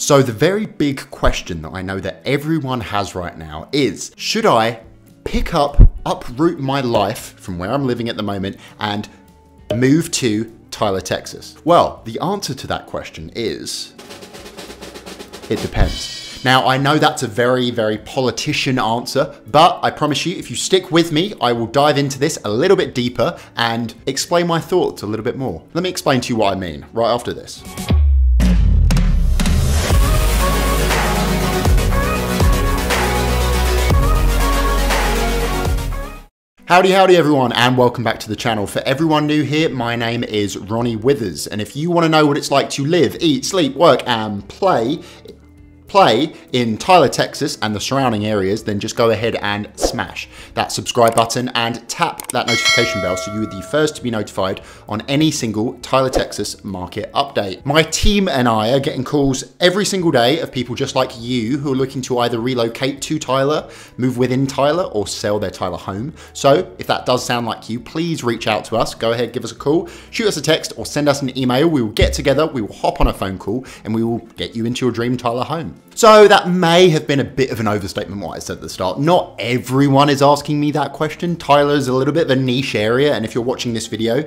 So the very big question that I know that everyone has right now is, should I pick up, uproot my life from where I'm living at the moment and move to Tyler, Texas? Well, the answer to that question is, it depends. Now, I know that's a very, very politician answer, but I promise you, if you stick with me, I will dive into this a little bit deeper and explain my thoughts a little bit more. Let me explain to you what I mean right after this. Howdy, howdy, everyone, and welcome back to the channel. For everyone new here, my name is Ronnie Withers, and if you want to know what it's like to live, eat, sleep, work, and play play in Tyler, Texas and the surrounding areas, then just go ahead and smash that subscribe button and tap that notification bell so you are the first to be notified on any single Tyler, Texas market update. My team and I are getting calls every single day of people just like you who are looking to either relocate to Tyler, move within Tyler, or sell their Tyler home. So if that does sound like you, please reach out to us. Go ahead, give us a call, shoot us a text, or send us an email. We will get together, we will hop on a phone call, and we will get you into your dream Tyler home. So that may have been a bit of an overstatement what I said at the start. Not everyone is asking me that question. Tyler's a little bit of a niche area, and if you're watching this video,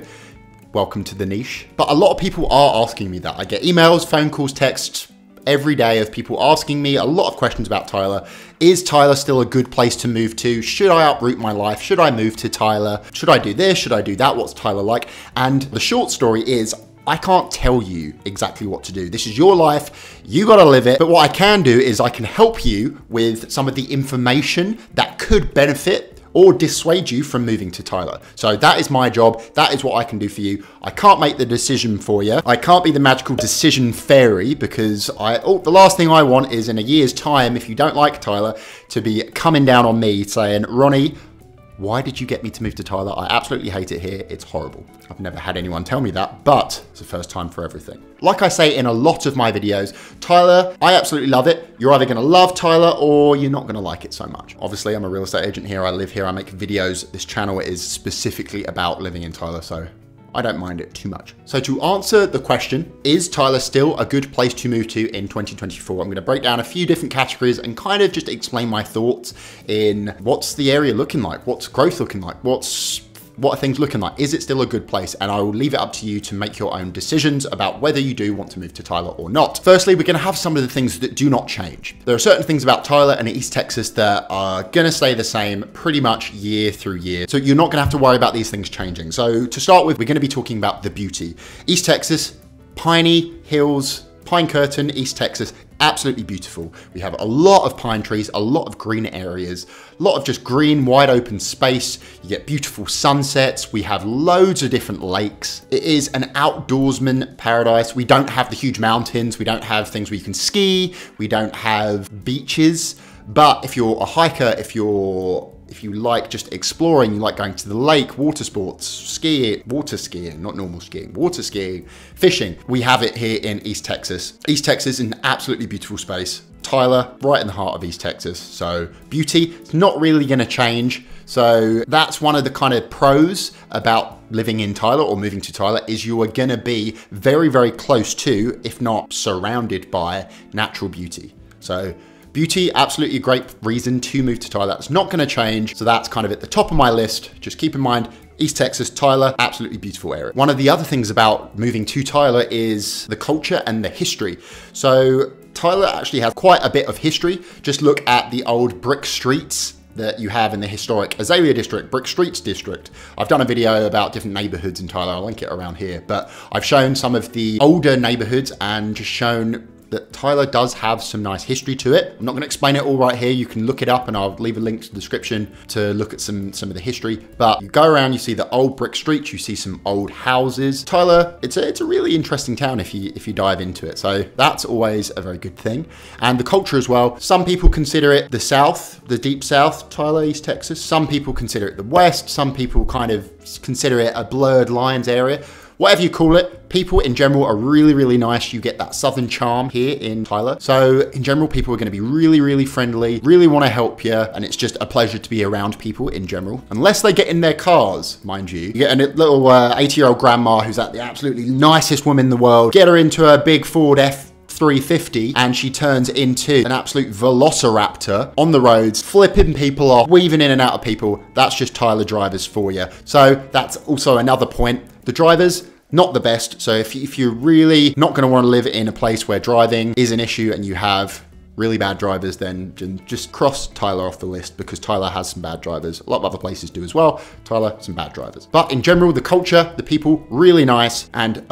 welcome to the niche. But a lot of people are asking me that. I get emails, phone calls, texts, every day of people asking me a lot of questions about Tyler. Is Tyler still a good place to move to? Should I uproot my life? Should I move to Tyler? Should I do this? Should I do that? What's Tyler like? And the short story is I can't tell you exactly what to do. This is your life, you gotta live it. But what I can do is I can help you with some of the information that could benefit or dissuade you from moving to Tyler. So that is my job. That is what I can do for you. I can't make the decision for you. I can't be the magical decision fairy because I, oh, the last thing I want is in a year's time, if you don't like Tyler, to be coming down on me saying, Ronnie, why did you get me to move to Tyler? I absolutely hate it here. It's horrible. I've never had anyone tell me that, but it's the first time for everything. Like I say in a lot of my videos, Tyler, I absolutely love it. You're either gonna love Tyler or you're not gonna like it so much. Obviously, I'm a real estate agent here. I live here, I make videos. This channel is specifically about living in Tyler, so I don't mind it too much. So to answer the question, is Tyler still a good place to move to in 2024? I'm gonna break down a few different categories and kind of just explain my thoughts in what's the area looking like? What's growth looking like? What's what are things looking like? Is it still a good place? And I will leave it up to you to make your own decisions about whether you do want to move to Tyler or not. Firstly, we're gonna have some of the things that do not change. There are certain things about Tyler and East Texas that are gonna stay the same pretty much year through year. So you're not gonna have to worry about these things changing. So to start with, we're gonna be talking about the beauty. East Texas, piney hills, Pine Curtain, East Texas, absolutely beautiful. We have a lot of pine trees, a lot of green areas, a lot of just green, wide open space. You get beautiful sunsets. We have loads of different lakes. It is an outdoorsman paradise. We don't have the huge mountains. We don't have things where you can ski. We don't have beaches. But if you're a hiker, if you're if you like just exploring, you like going to the lake, water sports, skiing, water skiing, not normal skiing, water skiing, fishing, we have it here in East Texas. East Texas is an absolutely beautiful space. Tyler, right in the heart of East Texas. So beauty, it's not really gonna change. So that's one of the kind of pros about living in Tyler or moving to Tyler is you are gonna be very, very close to, if not surrounded by natural beauty. So Beauty, absolutely great reason to move to Tyler. That's not gonna change. So that's kind of at the top of my list. Just keep in mind, East Texas, Tyler, absolutely beautiful area. One of the other things about moving to Tyler is the culture and the history. So Tyler actually has quite a bit of history. Just look at the old brick streets that you have in the historic Azalea district, Brick Streets district. I've done a video about different neighborhoods in Tyler. I'll link it around here, but I've shown some of the older neighborhoods and just shown that Tyler does have some nice history to it. I'm not gonna explain it all right here. You can look it up and I'll leave a link to the description to look at some, some of the history. But you go around, you see the old brick streets, you see some old houses. Tyler, it's a, it's a really interesting town if you, if you dive into it. So that's always a very good thing. And the culture as well. Some people consider it the South, the deep South, Tyler, East Texas. Some people consider it the West. Some people kind of consider it a blurred lines area whatever you call it, people in general are really, really nice. You get that southern charm here in Tyler. So in general, people are gonna be really, really friendly, really wanna help you, and it's just a pleasure to be around people in general. Unless they get in their cars, mind you. You get a little 80-year-old uh, grandma who's at the absolutely nicest woman in the world, get her into a big Ford F 350 and she turns into an absolute velociraptor on the roads, flipping people off, weaving in and out of people. That's just Tyler drivers for you. So that's also another point. The drivers, not the best. So if, if you're really not going to want to live in a place where driving is an issue and you have really bad drivers, then just cross Tyler off the list because Tyler has some bad drivers. A lot of other places do as well. Tyler, some bad drivers. But in general, the culture, the people, really nice and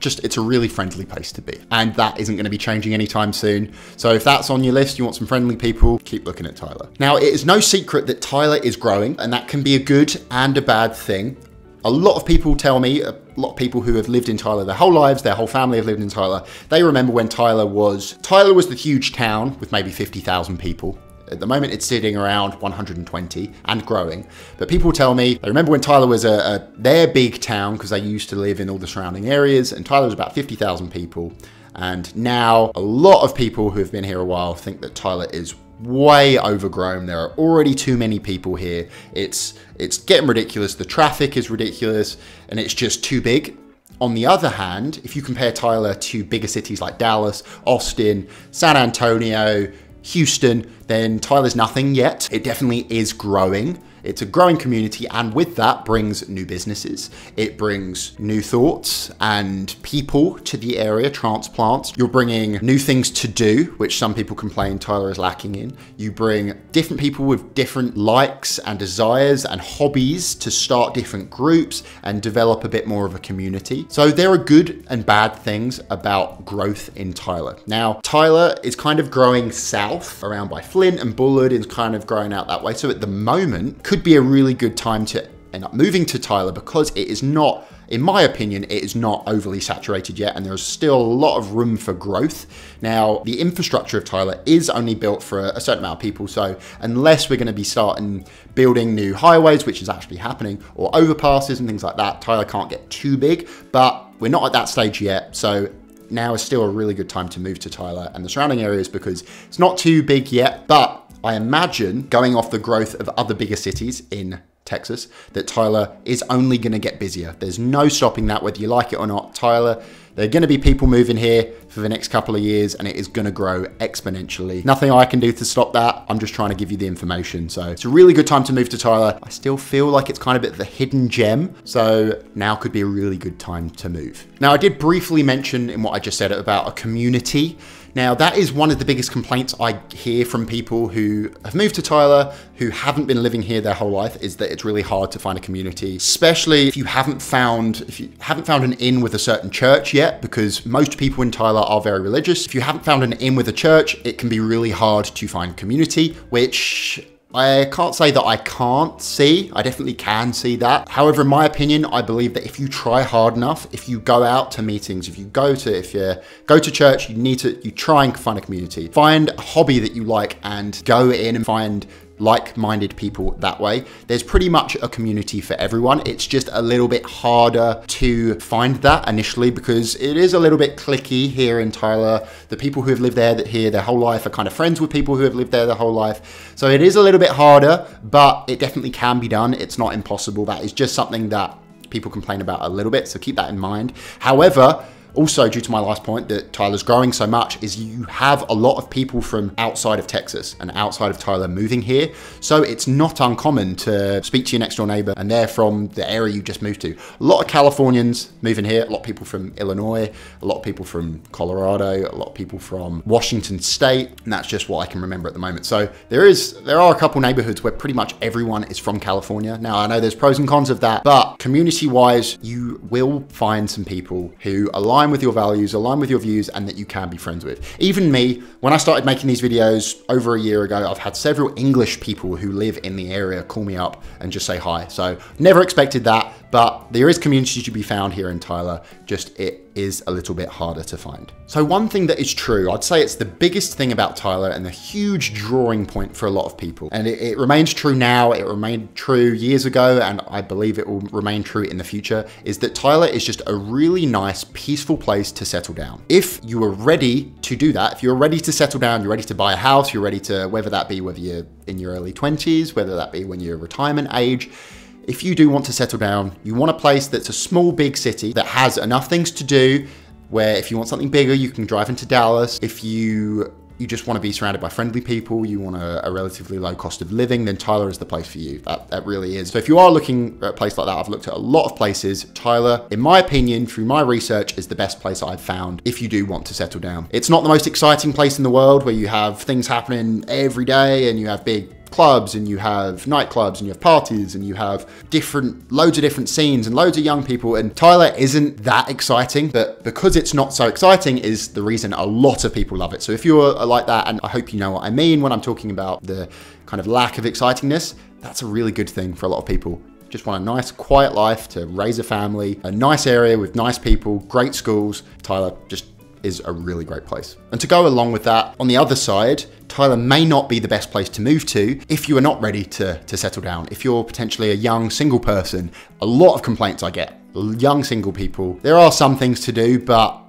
just it's a really friendly place to be. And that isn't going to be changing anytime soon. So if that's on your list, you want some friendly people, keep looking at Tyler. Now, it is no secret that Tyler is growing and that can be a good and a bad thing. A lot of people tell me, a lot of people who have lived in Tyler their whole lives, their whole family have lived in Tyler, they remember when Tyler was, Tyler was the huge town with maybe 50,000 people. At the moment, it's sitting around 120 and growing. But people tell me they remember when Tyler was a, a their big town because they used to live in all the surrounding areas, and Tyler was about 50,000 people. And now a lot of people who have been here a while think that Tyler is way overgrown. There are already too many people here. It's it's getting ridiculous. The traffic is ridiculous and it's just too big. On the other hand, if you compare Tyler to bigger cities like Dallas, Austin, San Antonio, Houston, then Tyler's nothing yet. It definitely is growing. It's a growing community, and with that brings new businesses. It brings new thoughts and people to the area, transplants. You're bringing new things to do, which some people complain Tyler is lacking in. You bring different people with different likes and desires and hobbies to start different groups and develop a bit more of a community. So there are good and bad things about growth in Tyler. Now, Tyler is kind of growing south around by Flint and Bullard is kind of growing out that way. So at the moment, could be a really good time to end up moving to Tyler because it is not, in my opinion, it is not overly saturated yet and there's still a lot of room for growth. Now, the infrastructure of Tyler is only built for a, certain amount of people, so unless we're gonna be starting building new highways, which is actually happening, or overpasses and things like that, Tyler can't get too big, but we're not at that stage yet, so now is still a really good time to move to Tyler and the surrounding areas because it's not too big yet, but I imagine going off the growth of other bigger cities in Texas, that Tyler is only going to get busier. There's no stopping that, whether you like it or not. Tyler, there are going to be people moving here for the next couple of years and it is going to grow exponentially. Nothing I can do to stop that. I'm just trying to give you the information. So it's a really good time to move to Tyler. I still feel like it's kind of a bit of a hidden gem. So now could be a really good time to move. Now, I did briefly mention in what I just said about a community now, that is one of the biggest complaints I hear from people who have moved to Tyler, who haven't been living here their whole life, is that it's really hard to find a community, especially if you haven't found if you haven't found an inn with a certain church yet, because most people in Tyler are very religious. If you haven't found an inn with a church, it can be really hard to find community, which I can't say that I can't see. I definitely can see that. However, in my opinion, I believe that if you try hard enough, if you go out to meetings, if you go to if you go to church, you need to you try and find a community. Find a hobby that you like and go in and find like-minded people that way. There's pretty much a community for everyone. It's just a little bit harder to find that initially because it is a little bit clicky here in Tyler. The people who have lived there here their whole life are kind of friends with people who have lived there their whole life. So it is a little bit harder, but it definitely can be done. It's not impossible. That is just something that people complain about a little bit. So keep that in mind. However, also, due to my last point that Tyler's growing so much, is you have a lot of people from outside of Texas and outside of Tyler moving here. So it's not uncommon to speak to your next door neighbor and they're from the area you just moved to. A lot of Californians moving here, a lot of people from Illinois, a lot of people from Colorado, a lot of people from Washington State, and that's just what I can remember at the moment. So there is there are a couple neighborhoods where pretty much everyone is from California. Now I know there's pros and cons of that, but community-wise, you will find some people who align align with your values, align with your views, and that you can be friends with. Even me, when I started making these videos over a year ago, I've had several English people who live in the area call me up and just say hi. So never expected that, but there is community to be found here in Tyler, just it is a little bit harder to find. So one thing that is true, I'd say it's the biggest thing about Tyler and the huge drawing point for a lot of people. And it, it, remains true now, it remained true years ago, and I believe it will remain true in the future, is that Tyler is just a really nice, peaceful place to settle down. If you are ready to do that, if you're ready to settle down, you're ready to buy a house, you're ready to, whether that be whether you're in your early 20s, whether that be when you're retirement age, if you do want to settle down, you want a place that's a small, big city that has enough things to do, where if you want something bigger, you can drive into Dallas. If you you just want to be surrounded by friendly people, you want a, a, relatively low cost of living, then Tyler is the place for you. That, that really is. So if you are looking at a place like that, I've looked at a lot of places. Tyler, in my opinion, through my research, is the best place I've found if you do want to settle down. It's not the most exciting place in the world where you have things happening every day and you have big clubs and you have nightclubs and you have parties and you have different loads of different scenes and loads of young people. And Tyler isn't that exciting but because it's not so exciting is the reason a lot of people love it. So if you're uh, like that and I hope you know what I mean when I'm talking about the kind of lack of excitingness that's a really good thing for a lot of people. Just want a nice quiet life to raise a family a nice area with nice people great schools. Tyler just is a really great place. And to go along with that, on the other side, Tyler may not be the best place to move to if you are not ready to, to settle down. If you're potentially a young single person, a lot of complaints I get, young single people. There are some things to do, but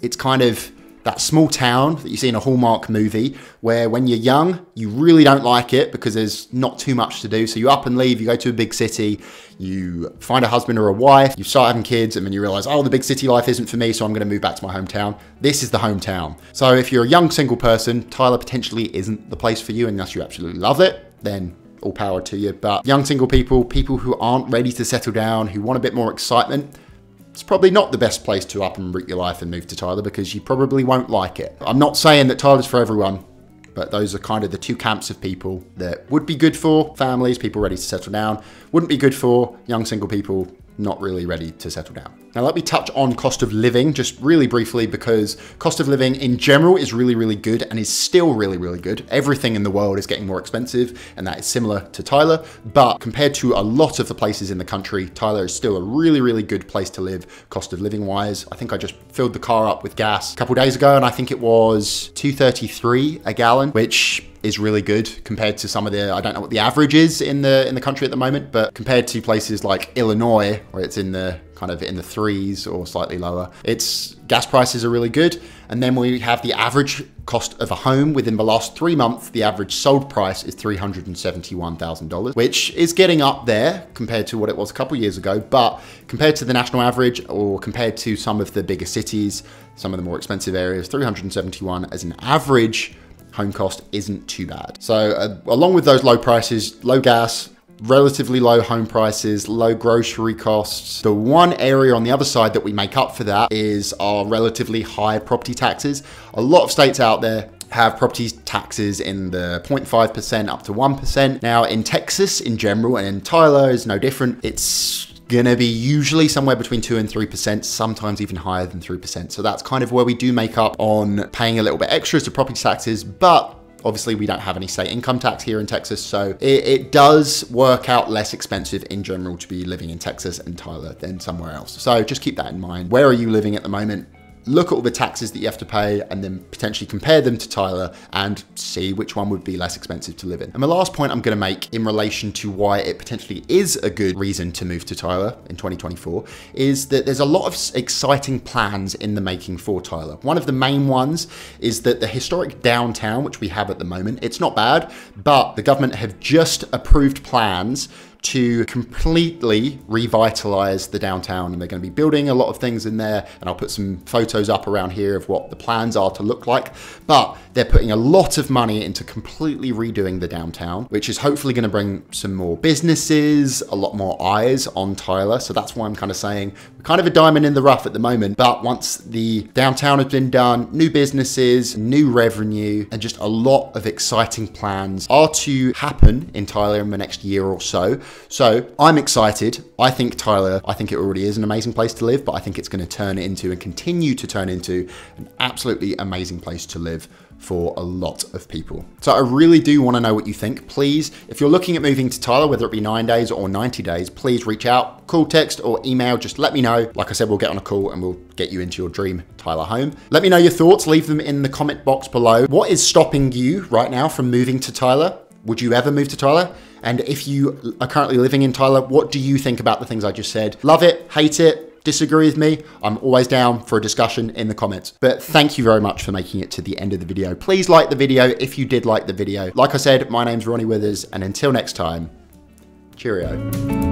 it's kind of that small town that you see in a Hallmark movie where when you're young, you really don't like it because there's not too much to do. So you up and leave, you go to a big city, you find a husband or a wife, you start having kids, and then you realize, oh, the big city life isn't for me, so I'm going to move back to my hometown. This is the hometown. So if you're a young single person, Tyler potentially isn't the place for you unless you absolutely love it, then all power to you. But young single people, people who aren't ready to settle down, who want a bit more excitement, it's probably not the best place to up and root your life and move to Tyler because you probably won't like it. I'm not saying that Tyler's for everyone, but those are kind of the two camps of people that would be good for families, people ready to settle down, wouldn't be good for young single people not really ready to settle down. Now let me touch on cost of living just really briefly because cost of living in general is really, really good and is still really, really good. Everything in the world is getting more expensive and that is similar to Tyler, but compared to a lot of the places in the country, Tyler is still a really, really good place to live cost of living wise. I think I just filled the car up with gas a couple days ago and I think it was 233 a gallon, which is really good compared to some of the I don't know what the average is in the in the country at the moment, but compared to places like Illinois where it's in the kind of in the threes or slightly lower. Its gas prices are really good. And then we have the average cost of a home within the last three months. The average sold price is $371,000, which is getting up there compared to what it was a couple years ago. But compared to the national average or compared to some of the bigger cities, some of the more expensive areas, 371 as an average home cost isn't too bad. So uh, along with those low prices, low gas, relatively low home prices, low grocery costs. The one area on the other side that we make up for that is our relatively high property taxes. A lot of states out there have property taxes in the 0.5% up to 1%. Now in Texas in general and in Tyler is no different. It's gonna be usually somewhere between 2 and 3%, sometimes even higher than 3%. So that's kind of where we do make up on paying a little bit extra to property taxes, but Obviously, we don't have any state income tax here in Texas, so it, it, does work out less expensive in general to be living in Texas and Tyler than somewhere else. So just keep that in mind. Where are you living at the moment? Look at all the taxes that you have to pay and then potentially compare them to Tyler and see which one would be less expensive to live in. And the last point I'm going to make in relation to why it potentially is a good reason to move to Tyler in 2024 is that there's a lot of exciting plans in the making for Tyler. One of the main ones is that the historic downtown, which we have at the moment, it's not bad, but the government have just approved plans to completely revitalize the downtown. And they're going to be building a lot of things in there. And I'll put some photos up around here of what the plans are to look like. But they're putting a lot of money into completely redoing the downtown, which is hopefully going to bring some more businesses, a lot more eyes on Tyler. So that's why I'm kind of saying kind of a diamond in the rough at the moment. But once the downtown has been done, new businesses, new revenue, and just a lot of exciting plans are to happen in Tyler in the next year or so. So I'm excited. I think Tyler, I think it already is an amazing place to live, but I think it's going to turn into and continue to turn into an absolutely amazing place to live for a lot of people. So I really do want to know what you think. Please, if you're looking at moving to Tyler, whether it be nine days or 90 days, please reach out, call, text, or email. Just let me know. Like I said, we'll get on a call and we'll get you into your dream Tyler home. Let me know your thoughts. Leave them in the comment box below. What is stopping you right now from moving to Tyler? Would you ever move to Tyler? And if you are currently living in Tyler, what do you think about the things I just said? Love it, hate it, disagree with me, I'm always down for a discussion in the comments. But thank you very much for making it to the end of the video. Please like the video if you did like the video. Like I said, my name's Ronnie Withers, and until next time, cheerio.